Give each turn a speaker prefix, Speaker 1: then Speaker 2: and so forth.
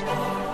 Speaker 1: Oh.